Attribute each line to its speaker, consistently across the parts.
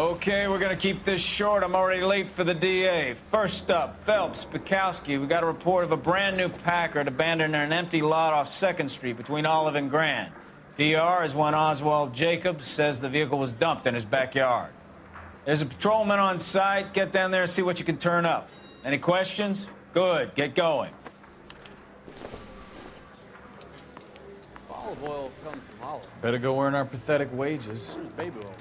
Speaker 1: Okay, we're gonna keep this short. I'm already late for the DA. First up, Phelps, Bekowsky. We got a report of a brand new Packard abandoned in an empty lot off 2nd Street between Olive and Grand. PR is one Oswald Jacobs says the vehicle was dumped in his backyard. There's a patrolman on site. Get down there and see what you can turn up. Any questions? Good, get going.
Speaker 2: Olive oil comes from olive.
Speaker 1: Better go earn our pathetic wages.
Speaker 2: Where's baby oil?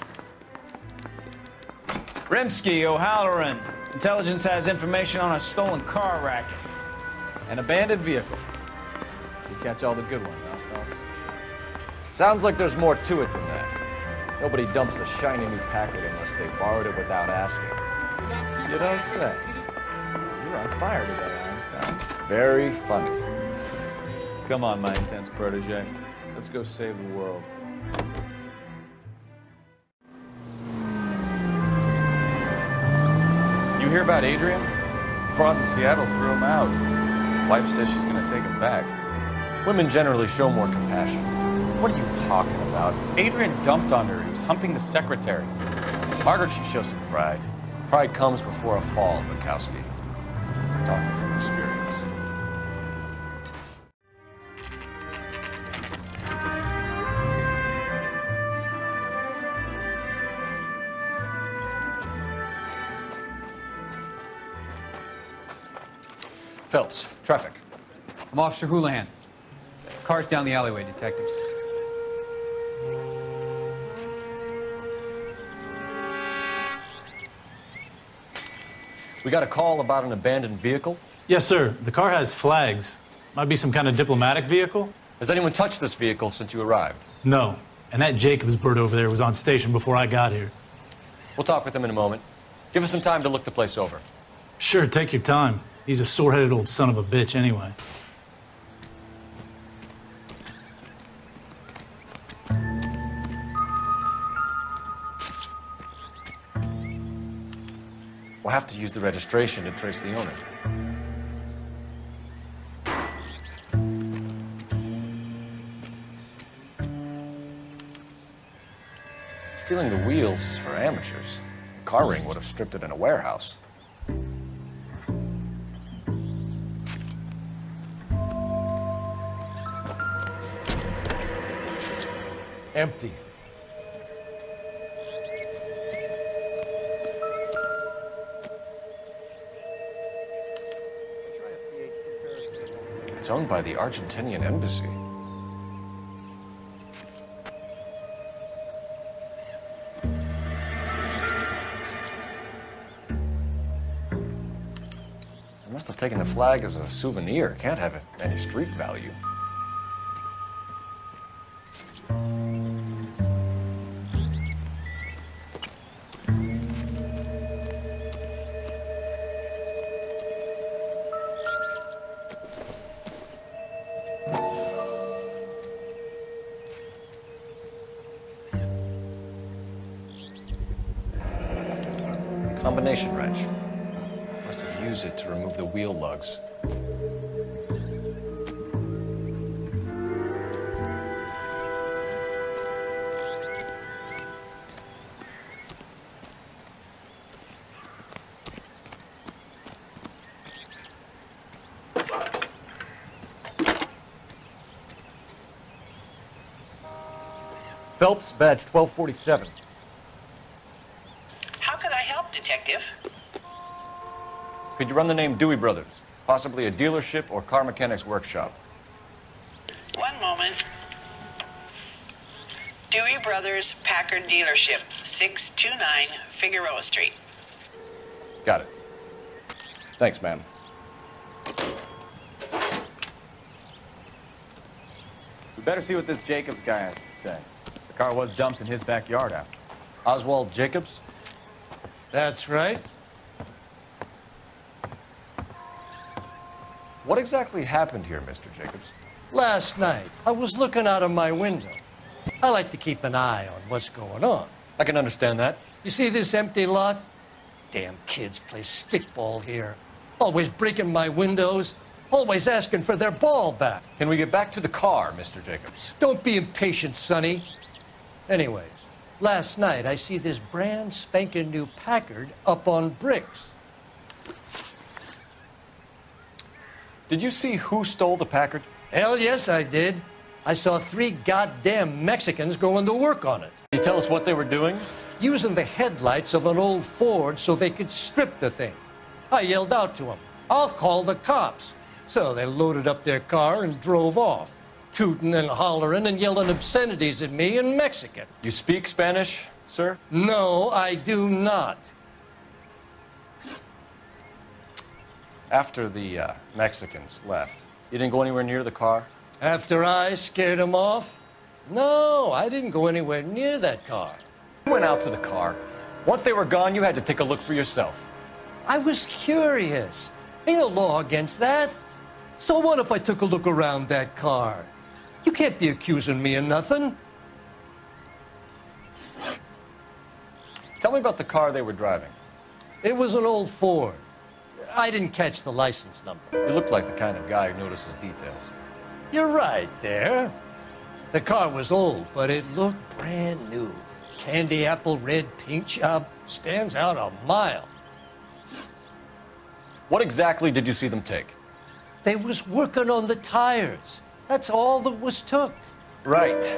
Speaker 1: Rimsky, O'Halloran. Intelligence has information on a stolen car racket.
Speaker 3: An abandoned vehicle. You catch all the good ones, huh, Phelps?
Speaker 4: Sounds like there's more to it than that. Nobody dumps a shiny new Packard unless they borrowed it without asking.
Speaker 3: You don't say. You're on fire today, Einstein.
Speaker 4: Very funny.
Speaker 3: Come on, my intense protege. Let's go save the world. You hear about Adrian? Broad in Seattle threw him out. Wife says she's gonna take him back.
Speaker 4: Women generally show more compassion.
Speaker 3: What are you talking about? Adrian dumped on her. He was humping the secretary. Margaret should show some pride.
Speaker 4: Pride comes before a fall, Bekowsky. Talking from experience.
Speaker 2: I'm Officer Houlihan. Car's down the alleyway, detectives.
Speaker 4: We got a call about an abandoned vehicle.
Speaker 5: Yes, sir. The car has flags. Might be some kind of diplomatic vehicle?
Speaker 4: Has anyone touched this vehicle since you arrived?
Speaker 5: No. And that Jacobs bird over there was on station before I got here.
Speaker 4: We'll talk with him in a moment. Give us some time to look the place over.
Speaker 5: Sure, take your time. He's a sore-headed old son of a bitch anyway.
Speaker 4: We'll have to use the registration to trace the owner. Stealing the wheels is for amateurs. Car ring would have stripped it in a warehouse. Empty. By the Argentinian embassy. They must have taken the flag as a souvenir. Can't have any street value. Phelps, badge 1247.
Speaker 6: How can I help, Detective?
Speaker 4: Could you run the name Dewey Brothers? Possibly a dealership or car mechanics workshop.
Speaker 6: One moment. Dewey Brothers Packard Dealership, 629 Figueroa Street.
Speaker 4: Got it. Thanks, ma'am.
Speaker 3: We better see what this Jacobs guy has to say. Car was dumped in his backyard after.
Speaker 4: Oswald Jacobs?
Speaker 7: That's right.
Speaker 4: What exactly happened here, Mr. Jacobs?
Speaker 7: Last night, I was looking out of my window. I like to keep an eye on what's going on.
Speaker 4: I can understand that.
Speaker 7: You see this empty lot? Damn kids play stickball here. Always breaking my windows, always asking for their ball back.
Speaker 4: Can we get back to the car, Mr. Jacobs?
Speaker 7: Don't be impatient, Sonny. Anyways, Last night, I see this brand spanking new Packard up on bricks.
Speaker 4: Did you see who stole the Packard?
Speaker 7: Hell yes, I did. I saw three goddamn Mexicans going to work on it,
Speaker 4: Can you tell us what they were doing?
Speaker 7: using the headlights of an old Ford so they could strip the thing. I yelled out to them, I'll call the cops. So they loaded up their car and drove off, tooting and hollering and yelling obscenities at me in Mexican.
Speaker 4: You speak Spanish, sir?
Speaker 7: No, I do not.
Speaker 4: After the uh, Mexicans left, you didn't go anywhere near the car?
Speaker 7: After I scared them off? No, I didn't go anywhere near that car.
Speaker 4: You went out to the car. Once they were gone, you had to take a look for yourself.
Speaker 7: I was curious. Ain't no law against that. So what if I took a look around that car? You can't be accusing me of nothing.
Speaker 4: Tell me about the car they were driving.
Speaker 7: It was an old Ford. I didn't catch the license number.
Speaker 4: You look like the kind of guy who notices details.
Speaker 7: You're right there. The car was old, but it looked brand new. Candy apple red paint job stands out a mile.
Speaker 4: What exactly did you see them take?
Speaker 7: They was working on the tires. That's all that was took.
Speaker 4: Right.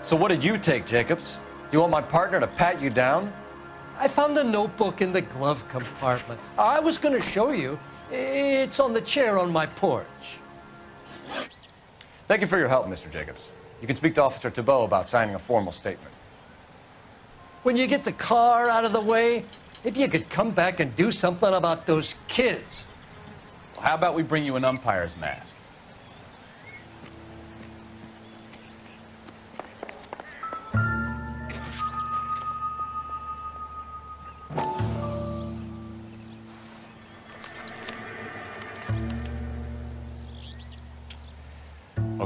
Speaker 4: So what did you take, Jacobs? Do you want my partner to pat you down?
Speaker 7: I found a notebook in the glove compartment. I was going to show you. It's on the chair on my porch.
Speaker 4: Thank you for your help, Mr. Jacobs. You can speak to Officer Thibault about signing a formal statement.
Speaker 7: When you get the car out of the way, if you could come back and do something about those kids.
Speaker 2: Well, how about we bring you an umpire's mask?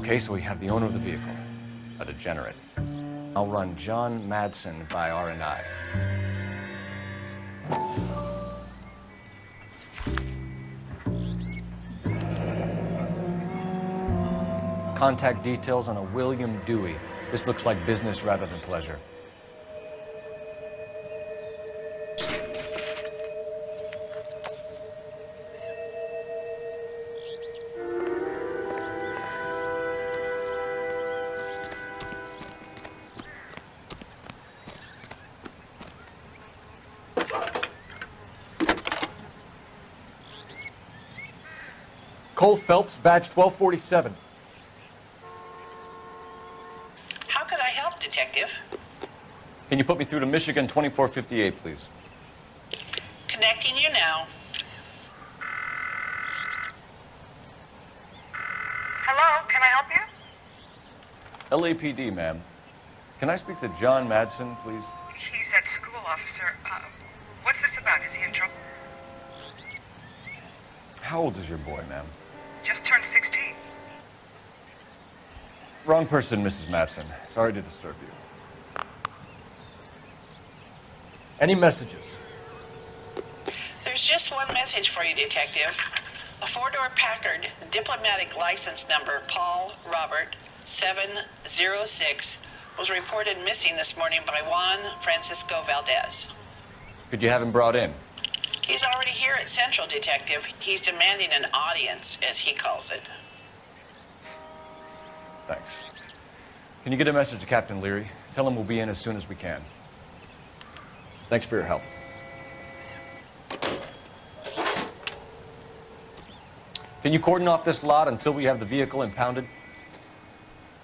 Speaker 4: Okay, so we have the owner of the vehicle, a degenerate. I'll run John Madsen by R&I. Contact details on a William Dewey. This looks like business rather than pleasure. Phelps, badge 1247.
Speaker 6: How could I help, Detective?
Speaker 4: Can you put me through to Michigan 2458, please?
Speaker 6: Connecting you now.
Speaker 8: Hello, can I help you?
Speaker 4: LAPD, ma'am. Can I speak to John Madsen, please?
Speaker 8: He's at school, officer. Uh, what's this about? Is he in trouble?
Speaker 4: How old is your boy, ma'am?
Speaker 8: Just turned 16.
Speaker 4: Wrong person, Mrs. Madsen. Sorry to disturb you. Any messages?
Speaker 6: There's just one message for you, Detective. A four-door Packard, diplomatic license number Paul Robert 706, was reported missing this morning by Juan Francisco Valdez.
Speaker 4: Could you have him brought in?
Speaker 6: He's already here at Central, Detective. He's demanding an audience, as he calls it.
Speaker 4: Thanks. Can you get a message to Captain Leary? Tell him we'll be in as soon as we can. Thanks for your help. Can you cordon off this lot until we have the vehicle impounded?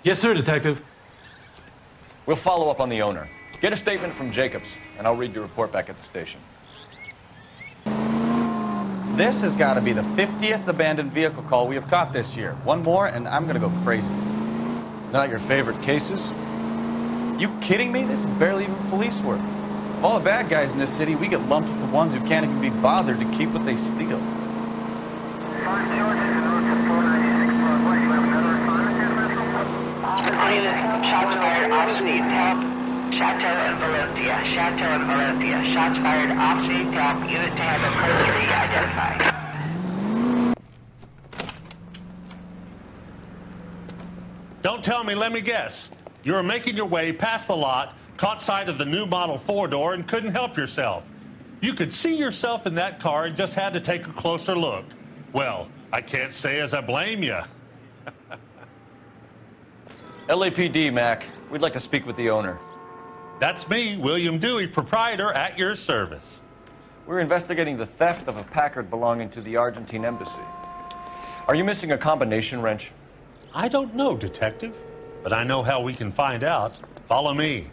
Speaker 5: Yes, sir, Detective.
Speaker 4: We'll follow up on the owner. Get a statement from Jacobs, and I'll read your report back at the station.
Speaker 2: This has got to be the 50th abandoned vehicle call we have caught this year. One more, and I'm going to go crazy.
Speaker 4: Not your favorite cases?
Speaker 2: You kidding me? This is barely even police work. Of all the bad guys in this city, we get lumped with the ones who can't even be bothered to keep what they steal.
Speaker 6: Shots fired off street. Help. Chateau and Valencia. Chateau and Valencia. Shots fired off street. Help. Unit to have a code 3 identified.
Speaker 9: Don't tell me, let me guess. You were making your way past the lot caught sight of the new model four door and couldn't help yourself. You could see yourself in that car and just had to take a closer look. Well, I can't say as I blame you.
Speaker 4: LAPD, Mac. We'd like to speak with the owner.
Speaker 9: That's me, William Dewey, proprietor at your service.
Speaker 4: We're investigating the theft of a Packard belonging to the Argentine embassy. Are you missing a combination wrench?
Speaker 9: I don't know, Detective, but I know how we can find out. Follow me.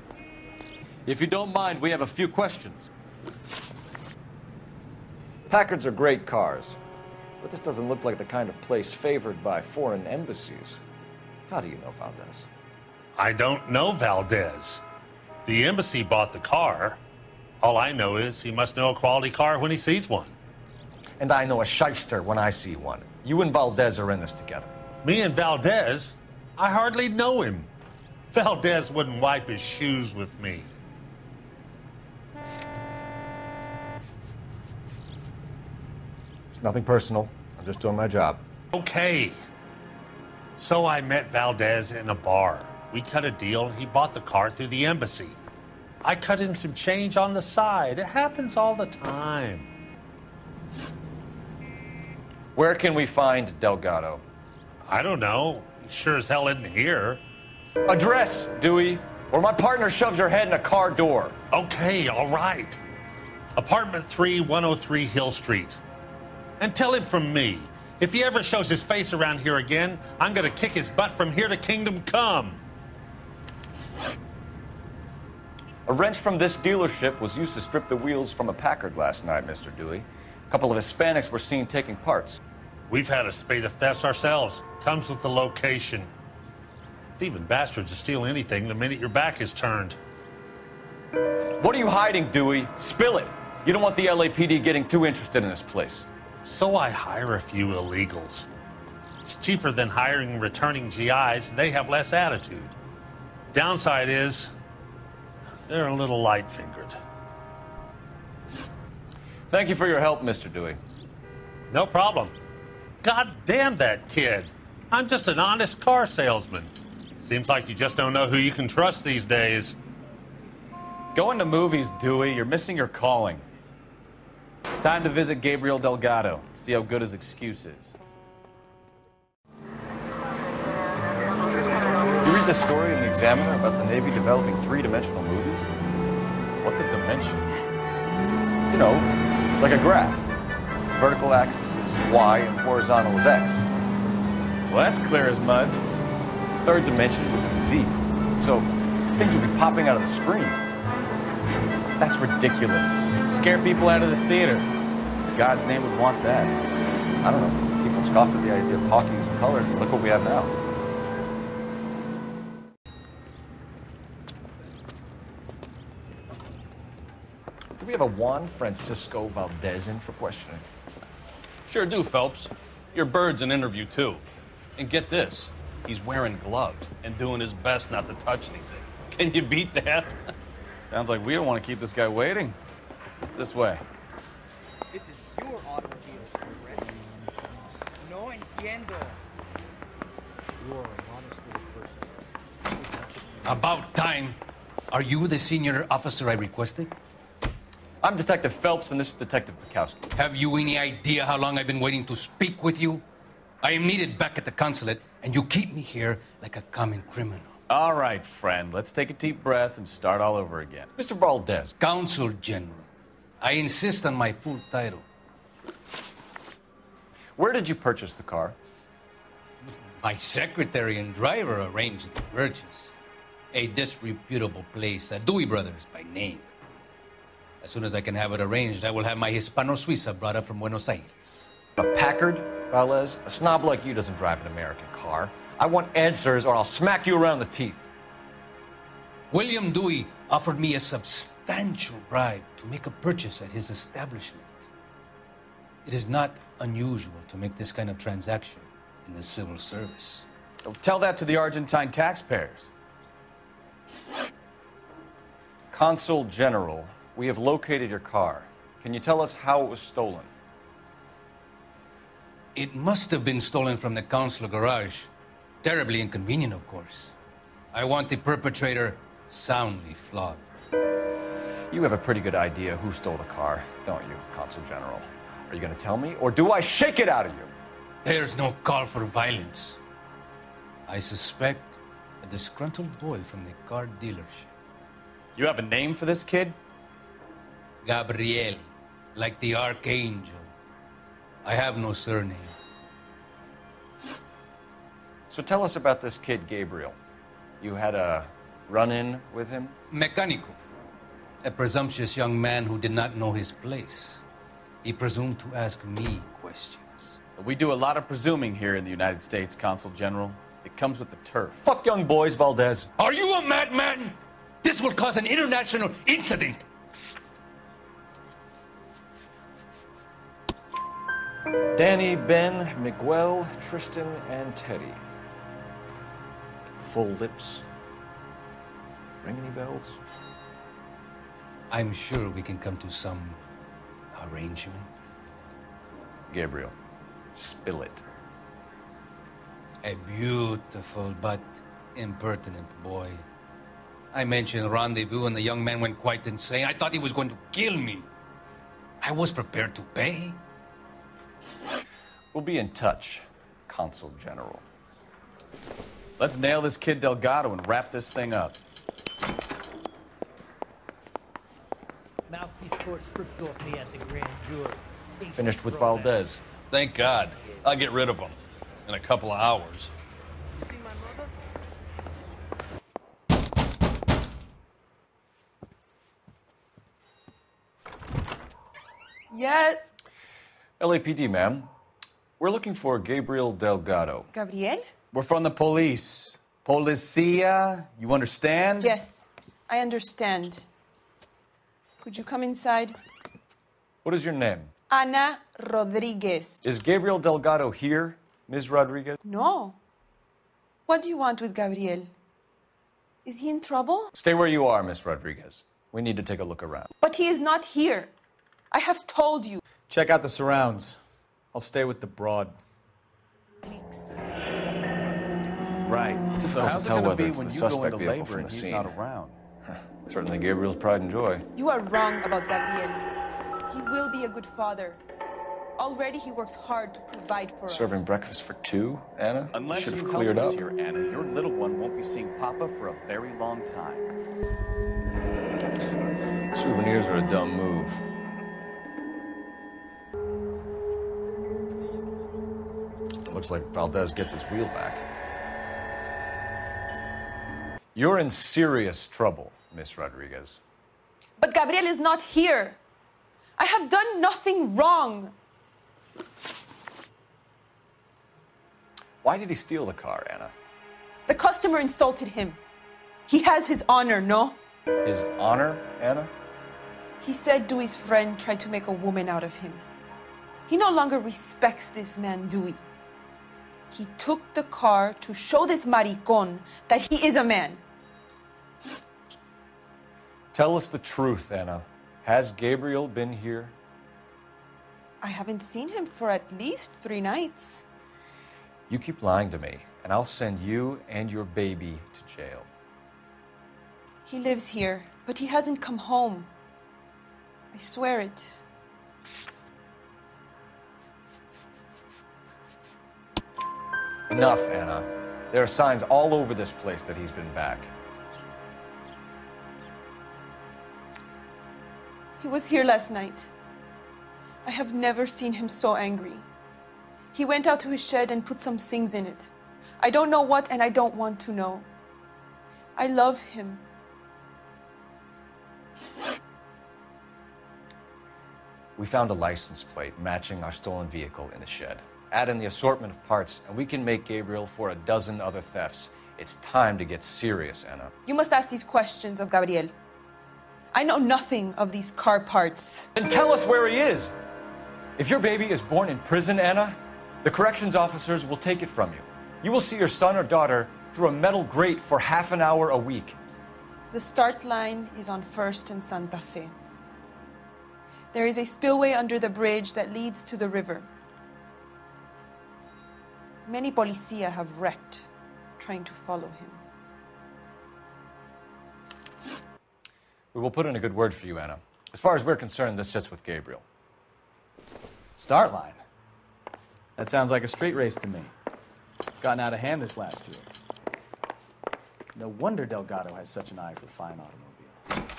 Speaker 4: If you don't mind, we have a few questions. Packards are great cars, but this doesn't look like the kind of place favored by foreign embassies. How do you know Valdez?
Speaker 9: I don't know Valdez. The embassy bought the car. All I know is he must know a quality car when he sees one.
Speaker 10: And I know a shyster when I see one. You and Valdez are in this together.
Speaker 9: Me and Valdez? I hardly know him. Valdez wouldn't wipe his shoes with me.
Speaker 10: It's nothing personal. I'm just doing my job.
Speaker 9: Okay. So I met Valdez in a bar. We cut a deal. He bought the car through the embassy. I cut him some change on the side. It happens all the time.
Speaker 4: Where can we find Delgado?
Speaker 9: I don't know. He sure as hell isn't here.
Speaker 4: Address, Dewey, or my partner shoves her head in a car door.
Speaker 9: Okay, all right. Apartment 3, 103 Hill Street. And tell him from me, if he ever shows his face around here again, I'm gonna kick his butt from here to Kingdom Come.
Speaker 4: A wrench from this dealership was used to strip the wheels from a Packard last night, Mr. Dewey. A couple of Hispanics were seen taking parts.
Speaker 9: We've had a spate of thefts ourselves. Comes with the location. Thieving bastards to steal anything the minute your back is turned.
Speaker 4: What are you hiding, Dewey? Spill it. You don't want the LAPD getting too interested in this place.
Speaker 9: So I hire a few illegals. It's cheaper than hiring returning GIs, and they have less attitude. Downside is, they're a little light fingered.
Speaker 4: Thank you for your help, Mr. Dewey.
Speaker 9: No problem. God damn that kid. I'm just an honest car salesman. Seems like you just don't know who you can trust these days.
Speaker 2: Going to movies, Dewey. You're missing your calling. Time to visit Gabriel Delgado. See how good his excuse is.
Speaker 4: The story in the Examiner about the Navy developing three-dimensional movies?
Speaker 2: What's a dimension?
Speaker 4: You know, like a graph. Vertical axis is Y and horizontal is X.
Speaker 2: Well, that's clear as mud.
Speaker 4: Third dimension would be Z. So things would be popping out of the screen.
Speaker 2: That's ridiculous. Scare people out of the theater. God's name would want that.
Speaker 4: I don't know. People scoffed at the idea of talkies in color. Look what we have now. Do have a Juan Francisco Valdez in for questioning?
Speaker 11: Sure do, Phelps. Your bird's an interview, too. And get this, he's wearing gloves and doing his best not to touch anything. Can you beat that?
Speaker 2: Sounds like we don't want to keep this guy waiting. It's this way.
Speaker 12: This is your automobile, correct? No entiendo. You are a modest little person.
Speaker 13: About time. Are you the senior officer I requested?
Speaker 4: I'm Detective Phelps, and this is Detective Bekowsky.
Speaker 13: Have you any idea how long I've been waiting to speak with you? I am needed back at the consulate, and you keep me here like a common criminal.
Speaker 2: All right, friend. Let's take a deep breath and start all over again.
Speaker 4: Mr. Valdez.
Speaker 13: Consul General. I insist on my full title.
Speaker 4: Where did you purchase the car?
Speaker 13: My secretary and driver arranged the purchase. A disreputable place, a Dewey Brothers by name. As soon as I can have it arranged, I will have my Hispano Suiza brought up from Buenos Aires.
Speaker 10: A Packard, Valdez? A snob like you doesn't drive an American car. I want answers or I'll smack you around the teeth.
Speaker 13: William Dewey offered me a substantial bribe to make a purchase at his establishment. It is not unusual to make this kind of transaction in the civil service.
Speaker 2: Oh, tell that to the Argentine taxpayers.
Speaker 4: Consul General, we have located your car. Can you tell us how it was stolen?
Speaker 13: It must have been stolen from the consular garage. Terribly inconvenient, of course. I want the perpetrator soundly flogged.
Speaker 4: You have a pretty good idea who stole the car, don't you, Consul General? Are you going to tell me, or do I shake it out of you?
Speaker 13: There's no call for violence. I suspect a disgruntled boy from the car dealership.
Speaker 2: You have a name for this kid?
Speaker 13: Gabriel, like the archangel. I have no surname.
Speaker 4: So tell us about this kid, Gabriel. You had a run in with him?
Speaker 13: Mecánico. A presumptuous young man who did not know his place. He presumed to ask me questions.
Speaker 2: We do a lot of presuming here in the United States, Consul General. It comes with the turf.
Speaker 4: Fuck young boys, Valdez.
Speaker 13: Are you a madman? This will cause an international incident.
Speaker 4: Danny, Ben, Miguel, Tristan, and Teddy. Full lips. Ring any bells?
Speaker 13: I'm sure we can come to some arrangement.
Speaker 4: Gabriel, spill it.
Speaker 13: A beautiful but impertinent boy. I mentioned rendezvous and the young man went quite insane. I thought he was going to kill me. I was prepared to pay.
Speaker 4: We'll be in touch, Consul General.
Speaker 2: Let's nail this kid Delgado and wrap this thing up.
Speaker 14: Mouthpiece court strips off me at the grand jury.
Speaker 4: Finished with Valdez.
Speaker 15: Thank God. I'll get rid of him in a couple of hours.
Speaker 16: You see my mother?
Speaker 17: Yeah,
Speaker 4: LAPD, ma'am. We're looking for Gabriel Delgado.
Speaker 17: Gabriel?
Speaker 2: We're from the police. Policia, you understand?
Speaker 17: Yes, I understand. Could you come inside?
Speaker 4: What is your name?
Speaker 17: Ana Rodriguez.
Speaker 4: Is Gabriel Delgado here, Ms. Rodriguez?
Speaker 17: No. What do you want with Gabriel? Is he in trouble?
Speaker 4: Stay where you are, Miss Rodriguez. We need to take a look around.
Speaker 17: But he is not here. I have told you.
Speaker 2: Check out the surrounds. I'll stay with the broad. Right.
Speaker 4: Difficult
Speaker 2: so how's it gonna be when you go
Speaker 4: suspect
Speaker 2: into labor and
Speaker 4: the
Speaker 2: he's
Speaker 4: scene.
Speaker 2: not around?
Speaker 4: Certainly Gabriel's pride and joy.
Speaker 17: You are wrong about Gabriel. He will be a good father. Already he works hard to provide for us.
Speaker 4: Serving breakfast for two, Anna?
Speaker 2: Unless
Speaker 4: Should
Speaker 2: you
Speaker 4: have
Speaker 2: help
Speaker 4: cleared
Speaker 2: us
Speaker 4: up.
Speaker 2: here, Anna, your little one won't be seeing Papa for a very long time.
Speaker 4: Souvenirs are a dumb move. Looks like Valdez gets his wheel back. You're in serious trouble, Miss Rodriguez.
Speaker 17: But Gabriel is not here. I have done nothing wrong.
Speaker 4: Why did he steal the car, Anna?
Speaker 17: The customer insulted him. He has his honor, no?
Speaker 4: His honor, Anna?
Speaker 17: He said Dewey's friend tried to make a woman out of him. He no longer respects this man, Dewey. He took the car to show this maricon that he is a man.
Speaker 4: Tell us the truth, Anna. Has Gabriel been here?
Speaker 17: I haven't seen him for at least three nights.
Speaker 4: You keep lying to me, and I'll send you and your baby to jail.
Speaker 17: He lives here, but he hasn't come home. I swear it.
Speaker 4: Enough, Anna. There are signs all over this place that he's been back.
Speaker 17: He was here last night. I have never seen him so angry. He went out to his shed and put some things in it. I don't know what, and I don't want to know. I love him.
Speaker 4: We found a license plate matching our stolen vehicle in the shed. Add in the assortment of parts, and we can make Gabriel for a dozen other thefts. It's time to get serious, Anna.
Speaker 17: You must ask these questions of Gabriel. I know nothing of these car parts.
Speaker 4: Then tell us where he is. If your baby is born in prison, Anna, the corrections officers will take it from you. You will see your son or daughter through a metal grate for half an hour a week.
Speaker 17: The start line is on First and Santa Fe. There is a spillway under the bridge that leads to the river. Many policia have wrecked trying to follow him.
Speaker 4: We will put in a good word for you, Anna. As far as we're concerned, this sits with Gabriel.
Speaker 2: Start line. That sounds like a street race to me. It's gotten out of hand this last year. No wonder Delgado has such an eye for fine automobiles.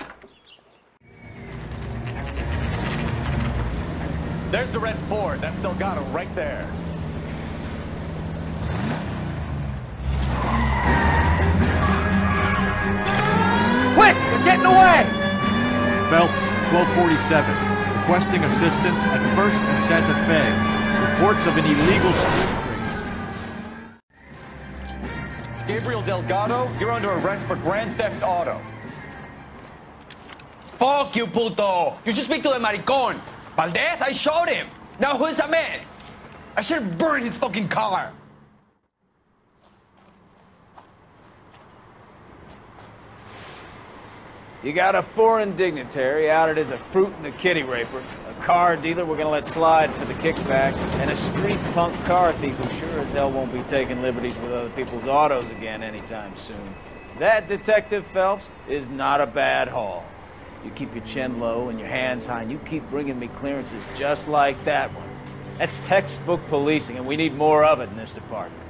Speaker 18: There's the red Ford. That's Delgado right there.
Speaker 19: Quick! They're getting away!
Speaker 20: Phelps, 1247. Requesting assistance at First and Santa Fe. Reports of an illegal street race.
Speaker 4: Gabriel Delgado, you're under arrest for grand theft auto.
Speaker 21: Fuck you, puto! You should speak to the maricon! Valdez, I showed him! Now who's a man? I should have burned his fucking car!
Speaker 1: You got a foreign dignitary outed as a fruit and a kitty raper, a car dealer we're gonna let slide for the kickbacks, and a street punk car thief who sure as hell won't be taking liberties with other people's autos again anytime soon. That, Detective Phelps, is not a bad haul. You keep your chin low and your hands high, and you keep bringing me clearances just like that one. That's textbook policing, and we need more of it in this department.